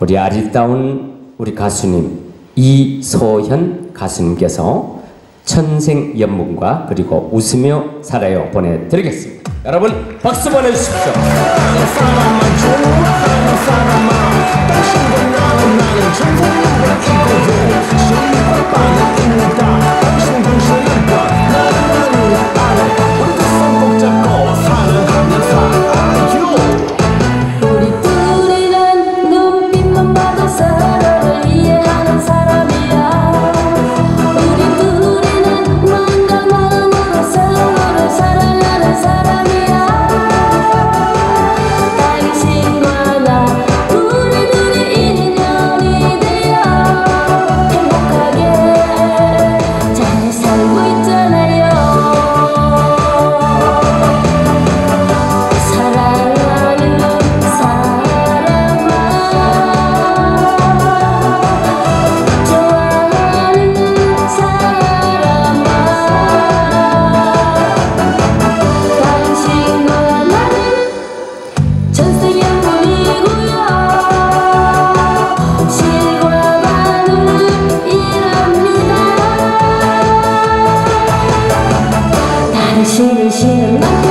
우리 아리따운 우리 가수님 이소현 가수님께서 천생 연문과 그리고 웃으며 살아요 보내드리겠습니다. 여러분 박수 보내주십시오. 新的，新的。